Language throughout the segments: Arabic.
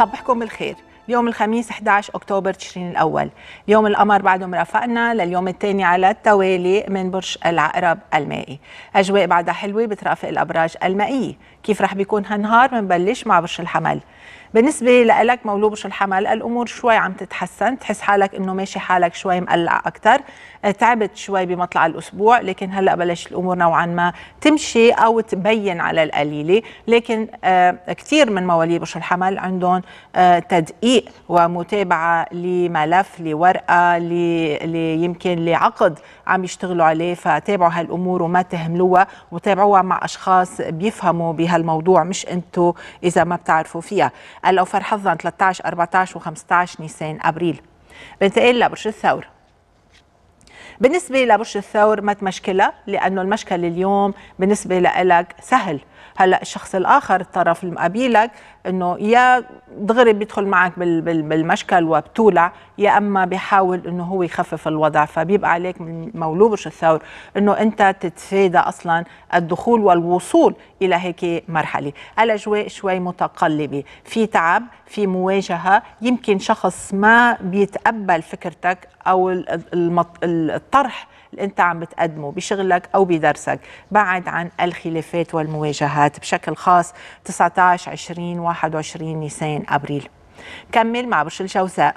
بصبحكم بالخير. اليوم الخميس 11 أكتوبر تشرين الأول. اليوم القمر بعده مرافقنا لليوم الثاني على التوالي من برج العقرب المائي. أجواء بعدها حلوة بترافق الأبراج المائية. كيف رح بيكون هالنهار؟ بنبلش مع برج الحمل. بالنسبة لك مولود برج الحمل الأمور شوي عم تتحسن تحس حالك إنه ماشي حالك شوي مقلع أكثر تعبت شوي بمطلع الأسبوع لكن هلأ بلش الأمور نوعا ما تمشي أو تبين على القليلة. لكن آه كثير من مواليد برج الحمل عندهم آه تدقيق ومتابعة لملف لورقة يمكن لعقد عم يشتغلوا عليه فتابعوا هالأمور وما تهملوها وتابعوها مع أشخاص بيفهموا بهالموضوع مش أنتوا إذا ما بتعرفوا فيها. الأوفر حظا 13 14 و15 نيسان أبريل. بنتقل لبرج الثور. بالنسبة لبرج الثور ما تمشكلها لأنه المشكل اليوم بالنسبة لك سهل. هلا الشخص الآخر الطرف المقابلك إنه يا دغري بيدخل معك بالمشكل وبتولع يا أما بيحاول إنه هو يخفف الوضع فبيبقى عليك من مولوبش الثور. إنه أنت تتفادى أصلا الدخول والوصول إلى هيك مرحلة. الاجواء شوي متقلبة. في تعب في مواجهة. يمكن شخص ما بيتقبل فكرتك أو الطرح اللي أنت عم بتقدمه بشغلك أو بدرسك. بعد عن الخلافات والمواجهات. بشكل خاص 19 20 21 نيسان أبريل. كمل مع برج الجوزاء.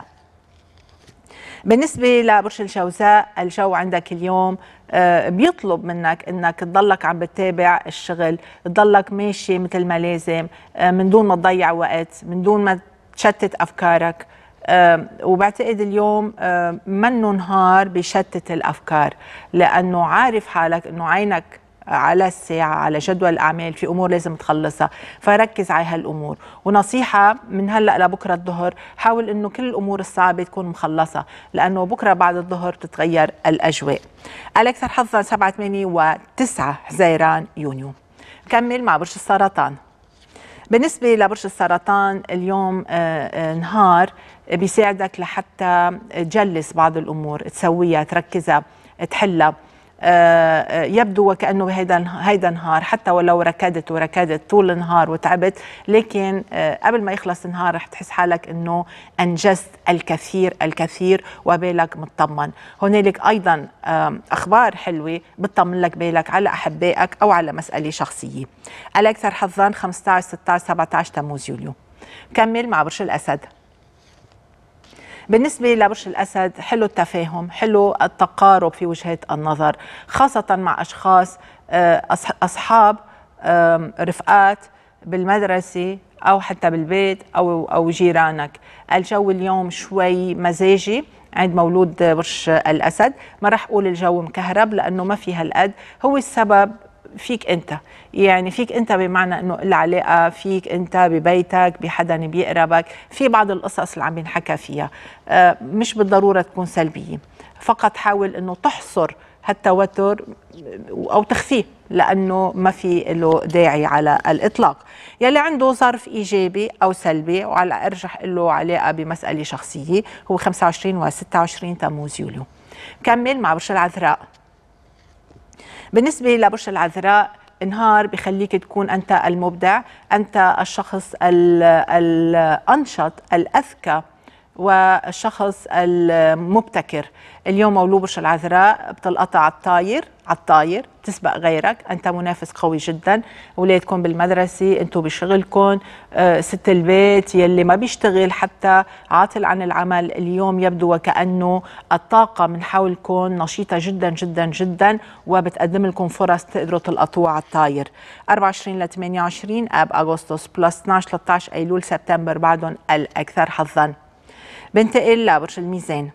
بالنسبة لبرج الجوزاء الجو عندك اليوم آه، بيطلب منك إنك تضلك عم بتتابع الشغل تضلك ماشي مثل ما لازم آه، من دون ما تضيع وقت من دون ما تشتت أفكارك. وبعتقد اليوم منه نهار بشتت الأفكار لأنه عارف حالك إنه عينك على الساعة على جدول الأعمال في أمور لازم تخلصها. فركز على هالأمور. ونصيحة من هلأ لبكرة الظهر حاول أنه كل الأمور الصعبة تكون مخلصة لأنه بكرة بعد الظهر تتغير الأجواء. الأكثر حظا 7 8 و9 حزيران يونيو. كمل مع برج السرطان. بالنسبة لبرج السرطان اليوم آه، آه، نهار بيساعدك لحتى تجلس بعض الأمور تسويها تركزها تحلها. يبدو وكأنه هيدا هيدا نهار حتى ولو ركضت وركضت طول النهار وتعبت لكن قبل ما يخلص النهار رح تحس حالك إنه أنجزت الكثير الكثير وبالك مطمن. هنالك أيضا أخبار حلوة بتطمن لك بالك على أحبائك أو على مسألة شخصية. الاكثر حظا 15 16 17 تموز يوليو. كمل مع برج الأسد. بالنسبة لبرج الأسد حلو التفاهم حلو التقارب في وجهات النظر خاصة مع أشخاص آه، أصحاب رفقات بالمدرسة أو حتى بالبيت أو أو جيرانك. الجو اليوم شوي مزاجي عند مولود برج الأسد. ما راح أقول الجو مكهرب لأنه ما في هالقد. هو السبب فيك انت. يعني فيك انت بمعنى انه العلاقة فيك انت ببيتك بحدا بيقربك. في بعض القصص اللي عم ينحكى فيها. آه، مش بالضرورة تكون سلبية. فقط حاول انه تحصر هالتوتر أو تخفيه لأنه ما في له داعي على الإطلاق. يلي عنده ظرف إيجابي أو سلبي وعلى أرجح له علاقة بمسألة شخصية هو 25 و 26 تموز يوليو. كمل مع برج العذراء. بالنسبة لبرج العذراء نهار بخليك تكون أنت المبدع أنت الشخص الأنشط الأذكى. والشخص المبتكر. اليوم مولود برج العذراء بتلقطها على الطاير على الطاير تسبق غيرك. أنت منافس قوي جدا. اولادكم بالمدرسة أنتم بشغلكم. آه، ست البيت يلي ما بيشتغل حتى عاطل عن العمل. اليوم يبدو وكأنه الطاقة من حولكم نشيطة جدا جدا جدا. وبتقدم لكم فرص تقدروا تلقطوها على الطاير 24 ل 28 آب أغسطس بلس 12 13 أيلول سبتمبر. بعدهم الأكثر حظا. بنتقل لبرج الميزان.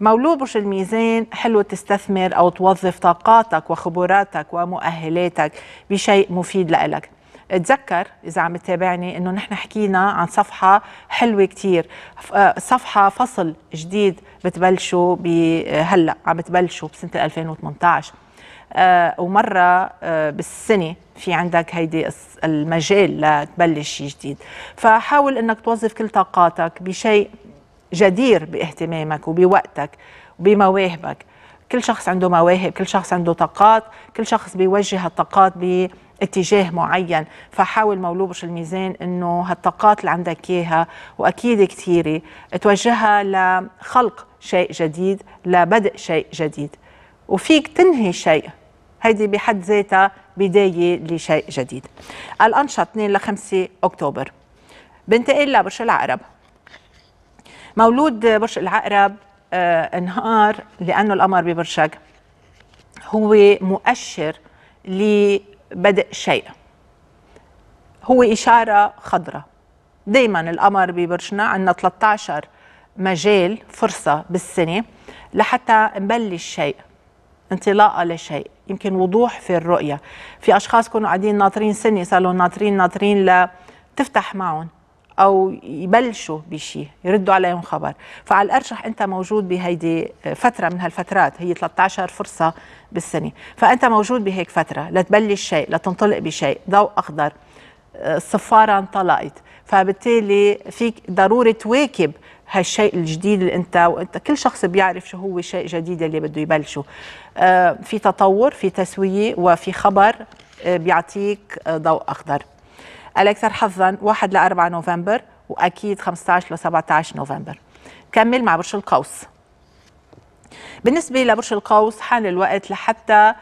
مولود برج الميزان حلو تستثمر أو توظف طاقاتك وخبراتك ومؤهلاتك بشيء مفيد لإلك. تذكر إذا عم تتابعني إنه نحن حكينا عن صفحة حلوة كثير صفحة فصل جديد بتبلشوا هلأ عم تبلشوا بسنة 2018 آه ومرة آه بالسنة في عندك هيدي المجال لتبلش شيء جديد. فحاول إنك توظف كل طاقاتك بشيء جدير باهتمامك وبوقتك وبمواهبك كل شخص عنده مواهب كل شخص عنده طاقات كل شخص بيوجه الطاقات اتجاه معين. فحاول مولود برج الميزان إنه هالطاقات اللي عندك إياها وأكيد كثيره توجهها لخلق شيء جديد لبدء شيء جديد. وفيك تنهي شيء. هيدي بحد ذاتها بداية لشيء جديد. الانشط 2 ل 5 أكتوبر. بنتقل لبرج العقرب. مولود برج العقرب آه انهار لأنه القمر ببرجك هو مؤشر لبدء شيء. هو إشارة خضراء. دايما القمر ببرجنا عندنا 13 مجال فرصة بالسنة لحتى نبلش شيء انطلاقة لشيء يمكن وضوح في الرؤية. في أشخاص كانوا قاعدين ناطرين سنة صار لهم ناطرين ناطرين لتفتح معهم. أو يبلشوا بشيء يردوا عليهم خبر. فعلى الأرجح أنت موجود بهيدي فترة من هالفترات هي 13 فرصة بالسنة. فأنت موجود بهيك فترة لتبلش شيء لتنطلق بشيء ضوء أخضر الصفارة انطلقت. فبالتالي فيك ضروري تواكب هالشيء الجديد اللي أنت وأنت كل شخص بيعرف شو هو الشيء الجديد اللي بده يبلشه. آه، في تطور في تسوية وفي خبر آه، بيعطيك آه، ضوء أخضر. الأكثر حظا 1 ل 4 نوفمبر وأكيد 15 ل 17 نوفمبر. كمل مع برج القوس. بالنسبة لبرج القوس حان الوقت لحتى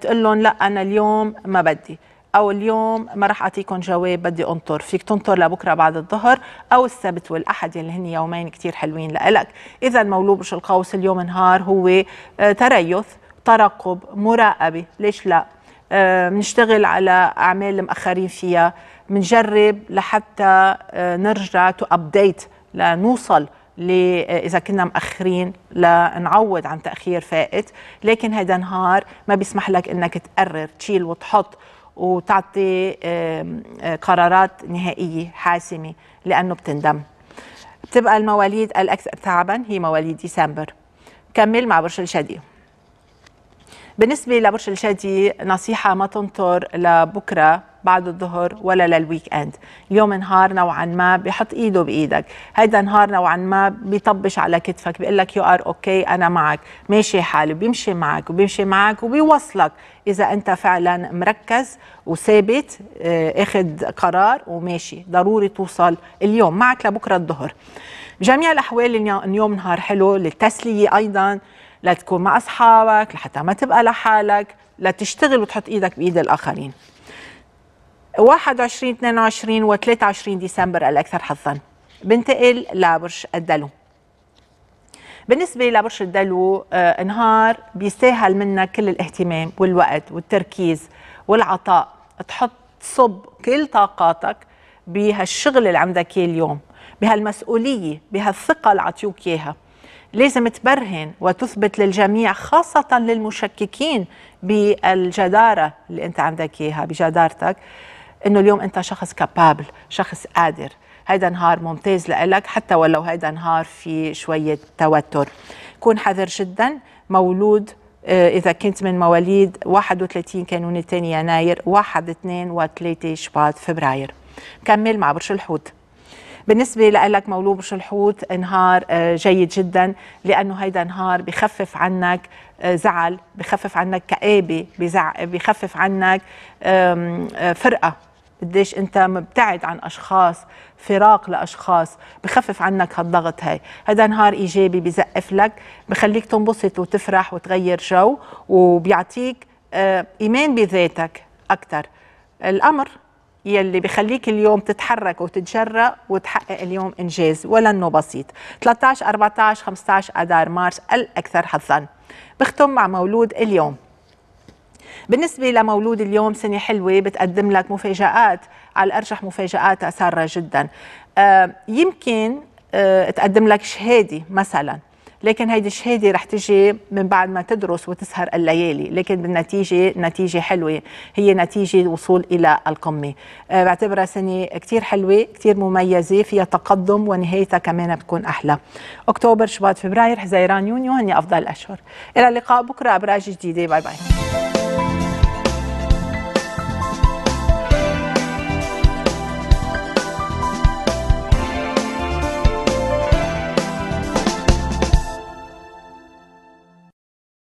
تقول لهم لا أنا اليوم ما بدي أو اليوم ما راح أعطيكم جواب بدي أنطر. فيك تنطر لبكرة بعد الظهر أو السبت والأحد يلي هن يومين كثير حلوين لإلك. اذا المولود برج القوس اليوم نهار هو آه، تريث ترقب مراقبة. ليش لا؟ بنشتغل آه، على أعمال مأخرين فيها. بنجرب لحتى آه، نرجع to update لنوصل آه، إذا كنا مأخرين لنعوض عن تأخير فائت. لكن هذا نهار ما بيسمح لك إنك تقرر تشيل وتحط وتعطي قرارات نهائية حاسمة لأنه بتندم. بتبقى المواليد الأكثر تعبا هي مواليد ديسمبر. كمل مع برج الجدي بالنسبة لبرج الجدي نصيحة ما تنطر لبكرة بعد الظهر ولا لل weekend اليوم نهار نوعا ما بحط إيده بإيدك. هيدا نهار نوعا ما بيطبش على كتفك بيقول لك you are okay أنا معك. ماشي حالي بيمشي معك وبيمشي معك وبيوصلك. إذا أنت فعلا مركز وثابت آه، أخذ قرار وماشي. ضروري توصل اليوم. معك لبكرة الظهر. بجميع الأحوال اليوم نهار حلو للتسلية أيضا. لتكون مع أصحابك لحتى ما تبقى لحالك لتشتغل وتحط إيدك بإيد الآخرين. 21 22 و 23 ديسمبر الأكثر حظا. بنتقل لبرج الدلو. بالنسبة لبرج الدلو آه نهار بيستاهل منك كل الاهتمام والوقت والتركيز والعطاء. تحط صب كل طاقاتك بهالشغل اللي عندك اليوم بهالمسؤولية بهالثقة اللي عطيوك إياها. لازم تبرهن وتثبت للجميع خاصة للمشككين بالجدارة اللي أنت عندك إياها بجدارتك إنه اليوم أنت شخص كابابل شخص قادر. هيدا نهار ممتاز لإلك حتى ولو هيدا نهار في شوية توتر. كون حذر جدا مولود آه، إذا كنت من مواليد 31 كانون الثاني يناير 1 2 و3 شباط فبراير. كمل مع برج الحوت. بالنسبة لك مولود برج الحوت نهار آه، جيد جدا لأنه هيدا نهار بخفف عنك آه، زعل بخفف عنك كآبة بخفف عنك آه، فرقة. قديش أنت مبتعد عن أشخاص فراق لأشخاص بخفف عنك هالضغط هاي. هذا نهار إيجابي بزقف لك بخليك تنبسط وتفرح وتغير جو وبيعطيك إيمان بذاتك أكثر الأمر يلي بخليك اليوم تتحرك وتتجرأ وتحقق اليوم إنجاز ولا انه بسيط 13 14 15 آذار مارس الأكثر حظا. بختم مع مولود اليوم. بالنسبة لمولود اليوم سنة حلوة بتقدم لك مفاجآت على الأرجح مفاجآت سارة جدا. آه يمكن آه تقدم لك شهادة مثلا. لكن هيدي الشهادة رح تجي من بعد ما تدرس وتسهر الليالي. لكن بالنتيجة نتيجة حلوة. هي نتيجة الوصول إلى القمة. أه بعتبرها سنة كثير حلوة كثير مميزة فيها تقدم ونهايتها كمان بتكون أحلى. أكتوبر شباط فبراير حزيران يونيو هني أفضل الأشهر. إلى اللقاء بكرة أبراج جديدة. bye bye.